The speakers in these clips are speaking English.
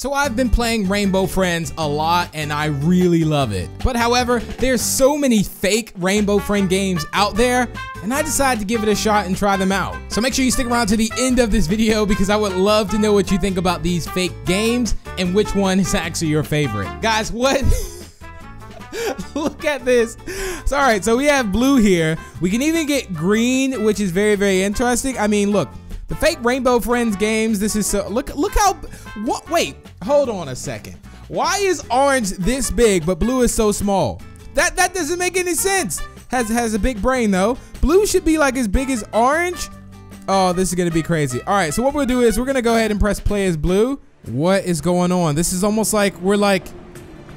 So I've been playing Rainbow Friends a lot and I really love it. But however, there's so many fake Rainbow Friend games out there and I decided to give it a shot and try them out. So make sure you stick around to the end of this video because I would love to know what you think about these fake games and which one is actually your favorite. Guys, what? Look at this. So, all right, so we have blue here. We can even get green, which is very, very interesting. I mean, look, the fake Rainbow Friends games, this is so, look, look how, what, wait, hold on a second. Why is orange this big, but blue is so small? That, that doesn't make any sense. Has, has a big brain though. Blue should be like as big as orange. Oh, this is gonna be crazy. All right, so what we'll do is we're gonna go ahead and press play as blue. What is going on? This is almost like we're like,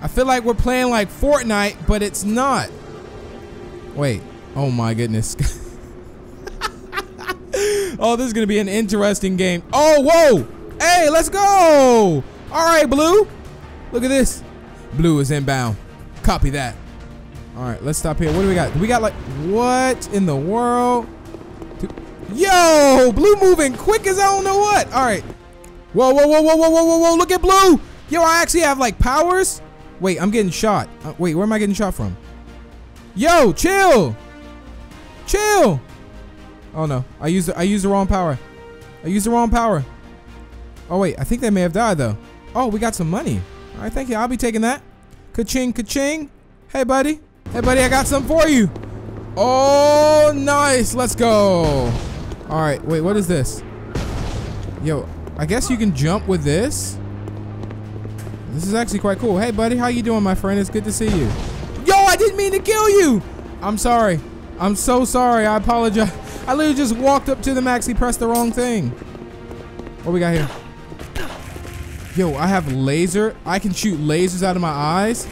I feel like we're playing like Fortnite, but it's not. Wait, oh my goodness. oh, this is gonna be an interesting game. Oh, whoa! Hey, let's go! All right, Blue. Look at this. Blue is inbound. Copy that. All right, let's stop here. What do we got? We got like, what in the world? Yo, Blue moving quick as I don't know what. All right. Whoa, whoa, whoa, whoa, whoa, whoa, whoa, whoa. Look at Blue. Yo, I actually have like powers. Wait, I'm getting shot. Uh, wait, where am I getting shot from? Yo, chill. Chill. Oh no, I used I used the wrong power. I used the wrong power. Oh wait, I think they may have died though. Oh, we got some money. All right, thank you. I'll be taking that. Ka-ching, ka-ching. Hey, buddy. Hey, buddy, I got something for you. Oh, nice. Let's go. All right, wait, what is this? Yo, I guess you can jump with this. This is actually quite cool. Hey, buddy, how you doing, my friend? It's good to see you. Yo, I didn't mean to kill you. I'm sorry. I'm so sorry. I apologize. I literally just walked up to the max. He pressed the wrong thing. What we got here? Yo, I have laser. I can shoot lasers out of my eyes.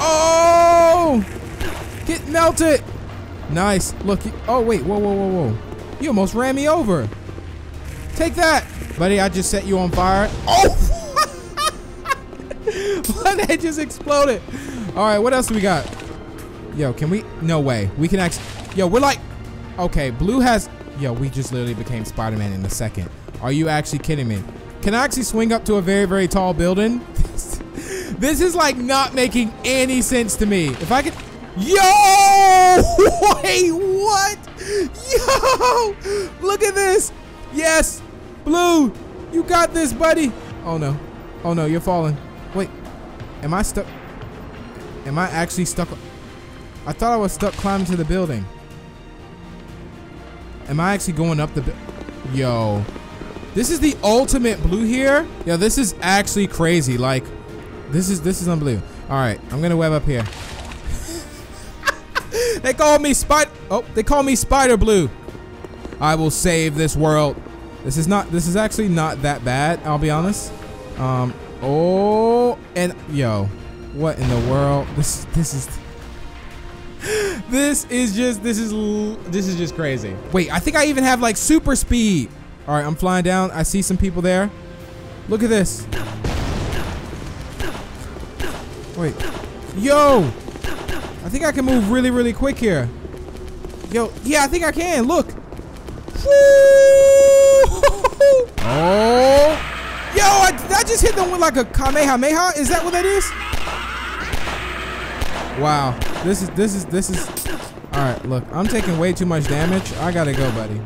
Oh! Get melted. Nice. Look. Oh, wait. Whoa, whoa, whoa, whoa. You almost ran me over. Take that. Buddy, I just set you on fire. Oh! that just exploded. All right, what else do we got? Yo, can we? No way. We can actually. Yo, we're like. Okay, blue has. Yo, we just literally became Spider-Man in a second. Are you actually kidding me? Can I actually swing up to a very, very tall building? this is like not making any sense to me. If I could. Yo! Wait, what? Yo! Look at this. Yes. Blue, you got this, buddy. Oh, no. Oh, no, you're falling. Wait, am I stuck? Am I actually stuck? I thought I was stuck climbing to the building. Am I actually going up the Yo. This is the ultimate blue here. Yo, this is actually crazy. Like, this is this is unbelievable. All right, I'm gonna web up here. they call me Spider. Oh, they call me Spider Blue. I will save this world. This is not. This is actually not that bad. I'll be honest. Um. Oh, and yo, what in the world? This this is. This is just this is this is just crazy. Wait, I think I even have like super speed. All right, I'm flying down. I see some people there. Look at this. Wait. Yo! I think I can move really, really quick here. Yo, yeah, I think I can. Look. oh. Yo, I, I just hit them with like a Kamehameha. Is that what that is? Wow. This is, this is, this is. All right, look. I'm taking way too much damage. I gotta go, buddy.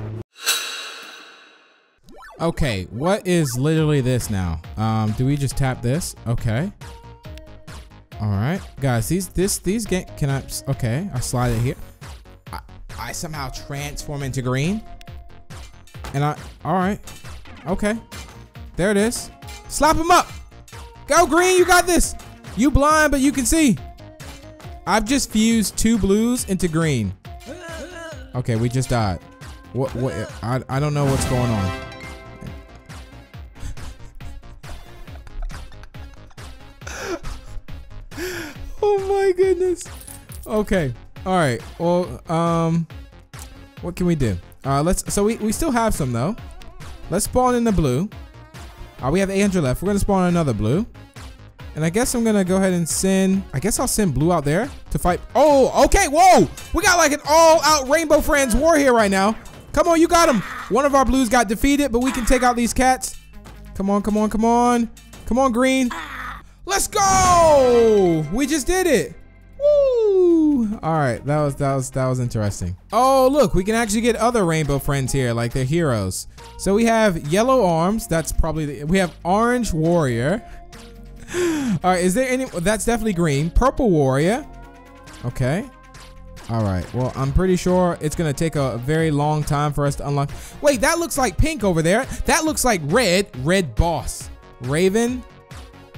Okay, what is literally this now? Um, do we just tap this? Okay. All right, guys, these this these game can I? Okay, I slide it here. I, I somehow transform into green, and I. All right, okay, there it is. Slap him up. Go green, you got this. You blind, but you can see. I've just fused two blues into green. Okay, we just died. What? What? I I don't know what's going on. oh my goodness. Okay. All right. Well, um, what can we do? Uh, let's. So we we still have some though. Let's spawn in the blue. Uh, we have 800 left. We're gonna spawn another blue. And I guess I'm gonna go ahead and send. I guess I'll send blue out there to fight. Oh, okay. Whoa, we got like an all-out Rainbow Friends war here right now. Come on, you got him. One of our blues got defeated, but we can take out these cats. Come on, come on, come on. Come on, green. Let's go! We just did it. Woo! All right, that was that was that was interesting. Oh, look, we can actually get other rainbow friends here, like they're heroes. So we have yellow arms. That's probably the, we have orange warrior. All right, is there any? That's definitely green. Purple warrior. Okay. All right. Well, I'm pretty sure it's gonna take a very long time for us to unlock. Wait, that looks like pink over there. That looks like red. Red boss. Raven.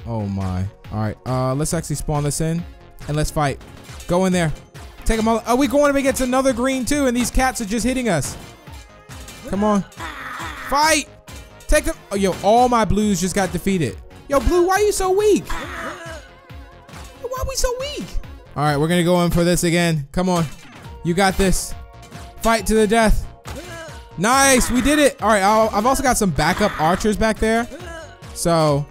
Oh my. All right. Uh, let's actually spawn this in, and let's fight. Go in there. Take them all. Are we going to get another green too? And these cats are just hitting us. Come on. Fight. Take them. Oh, yo, all my blues just got defeated. Yo, blue, why are you so weak? Why are we so weak? All right, we're gonna go in for this again. Come on. You got this. Fight to the death. Nice, we did it. All right, i have also got some backup archers back there. So,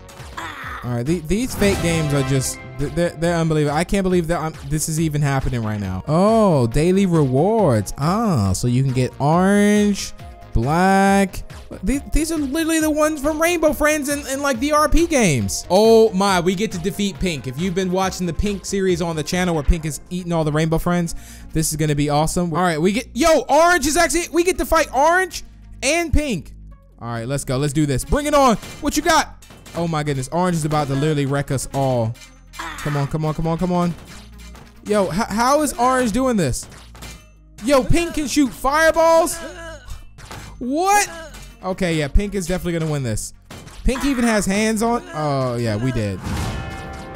all right, the, these fake games are just, they're, they're unbelievable. I can't believe that I'm, this is even happening right now. Oh, daily rewards. Ah, so you can get orange, black. These, are literally the ones from Rainbow Friends and, and like the RP games. Oh my, we get to defeat Pink. If you've been watching the Pink series on the channel where Pink is eating all the Rainbow Friends, this is gonna be awesome. All right, we get, yo, Orange is actually, we get to fight Orange and Pink. All right, let's go, let's do this. Bring it on, what you got? Oh my goodness, Orange is about to literally wreck us all. Come on, come on, come on, come on. Yo, how is Orange doing this? Yo, Pink can shoot fireballs? What? Okay, yeah, Pink is definitely gonna win this. Pink even has hands on. Oh yeah, we did.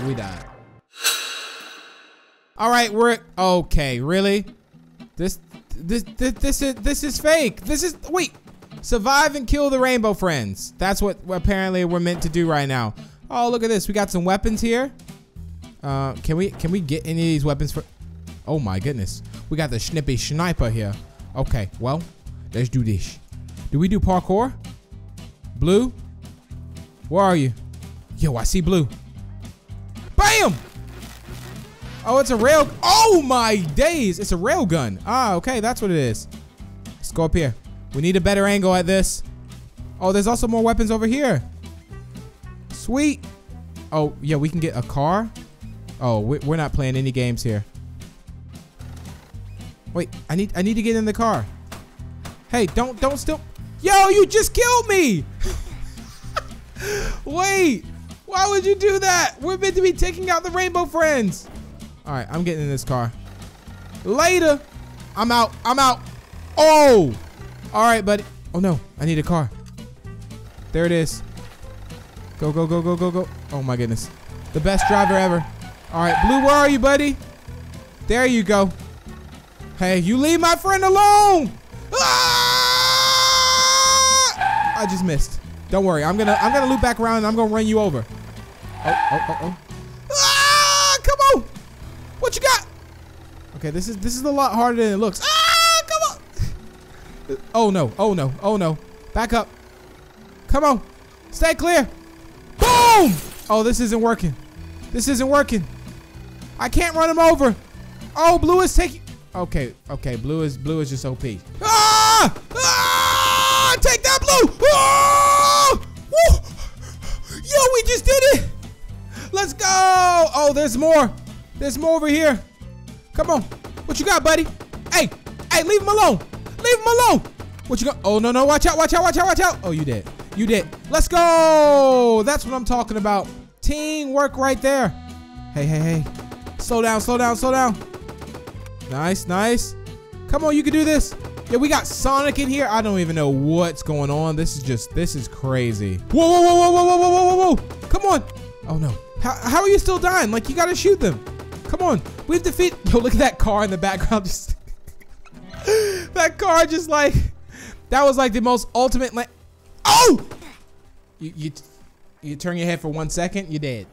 We died. All right, we're okay. Really? This, this, this, this is this is fake. This is wait. Survive and kill the rainbow friends. That's what apparently we're meant to do right now. Oh, look at this. We got some weapons here. Uh, can we can we get any of these weapons for? Oh my goodness. We got the snippy sniper here. Okay, well, let's do this. Do we do parkour? Blue? Where are you? Yo, I see blue. Bam! Oh, it's a rail. Oh my days. It's a rail gun. Ah, okay. That's what it is. Let's go up here. We need a better angle at this. Oh, there's also more weapons over here. Sweet. Oh, yeah, we can get a car. Oh, we're not playing any games here. Wait, I need I need to get in the car. Hey, don't don't still Yo, you just killed me! Wait! Why would you do that? We're meant to be taking out the Rainbow Friends. All right, I'm getting in this car. Later. I'm out. I'm out. Oh! All right, buddy. Oh, no. I need a car. There it is. Go, go, go, go, go, go. Oh, my goodness. The best driver ever. All right, Blue, where are you, buddy? There you go. Hey, you leave my friend alone! Ah! I just missed. Don't worry. I'm gonna I'm gonna loop back around and I'm gonna run you over. Oh, oh, oh, oh. Ah, come on. What you got? Okay, this is this is a lot harder than it looks. Ah, come on. Oh no, oh no, oh no. Back up. Come on. Stay clear. Boom! Oh, this isn't working. This isn't working. I can't run him over. Oh, blue is taking. Okay, okay. Blue is blue is just OP. Ah! Ah! Oh! Yo, we just did it! Let's go! Oh, there's more. There's more over here. Come on. What you got, buddy? Hey, hey, leave him alone. Leave him alone. What you got? Oh, no, no. Watch out, watch out, watch out, watch out. Oh, you did. You did. Let's go. That's what I'm talking about. Teamwork right there. Hey, hey, hey. Slow down, slow down, slow down. Nice, nice. Come on, you can do this. Yeah, we got Sonic in here. I don't even know what's going on. This is just, this is crazy. Whoa, whoa, whoa, whoa, whoa, whoa, whoa, whoa, whoa. Come on. Oh, no. How, how are you still dying? Like, you got to shoot them. Come on. We've defeated. Yo, look at that car in the background. Just that car just like, that was like the most ultimate. Oh! You, you, you turn your head for one second, you're dead.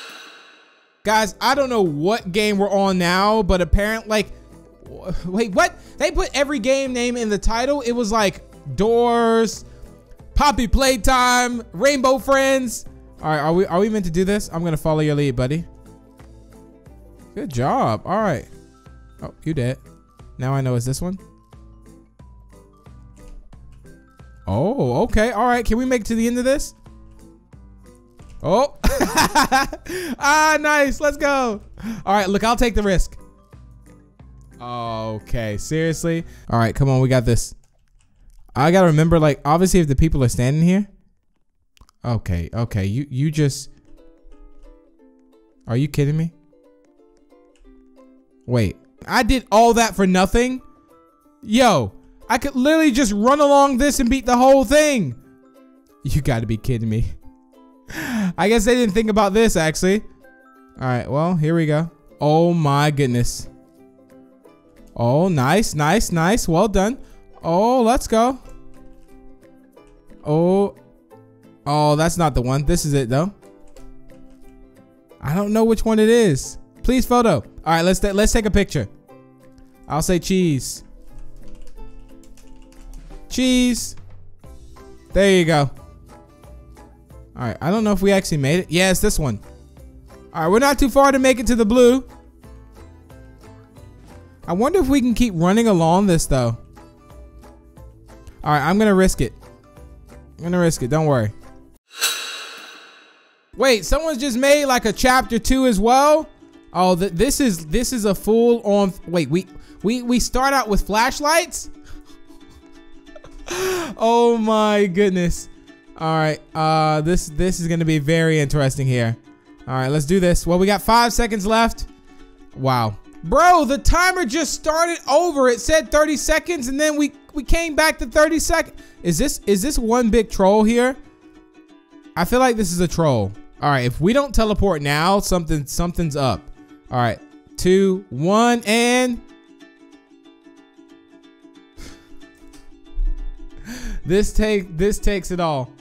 Guys, I don't know what game we're on now, but apparently, like, wait, what? They put every game name in the title. It was like Doors, Poppy Playtime, Rainbow Friends. All right, are we are we meant to do this? I'm gonna follow your lead, buddy. Good job. All right. Oh, you did. Now I know it's this one. Oh, okay. All right. Can we make to the end of this? Oh. ah, nice. Let's go. All right, look, I'll take the risk. Okay, seriously? All right, come on, we got this. I gotta remember, like, obviously, if the people are standing here. Okay, okay, you you just. Are you kidding me? Wait, I did all that for nothing? Yo, I could literally just run along this and beat the whole thing. You gotta be kidding me. I guess they didn't think about this, actually. All right, well, here we go. Oh my goodness. Oh, nice, nice, nice. Well done. Oh, let's go. Oh. Oh, that's not the one. This is it, though. I don't know which one it is. Please photo. All right, let's let's take a picture. I'll say cheese. Cheese. There you go. All right, I don't know if we actually made it. Yeah, this one. All right, we're not too far to make it to the blue. I wonder if we can keep running along this though. All right, I'm gonna risk it. I'm gonna risk it. Don't worry. Wait, someone's just made like a chapter two as well. Oh, th this is this is a full on. Wait, we we we start out with flashlights. oh my goodness. All right, uh, this this is gonna be very interesting here. All right, let's do this. Well, we got five seconds left. Wow, bro, the timer just started over. It said 30 seconds, and then we we came back to 30 seconds. Is this is this one big troll here? I feel like this is a troll. All right, if we don't teleport now, something something's up. All right, two, one, and this take this takes it all.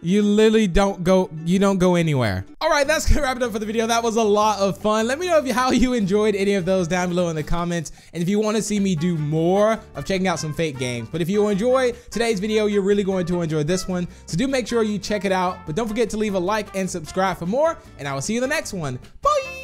You literally don't go, you don't go anywhere. All right, that's gonna wrap it up for the video. That was a lot of fun. Let me know if you, how you enjoyed any of those down below in the comments. And if you wanna see me do more of checking out some fake games. But if you enjoy today's video, you're really going to enjoy this one. So do make sure you check it out. But don't forget to leave a like and subscribe for more. And I will see you in the next one. Bye!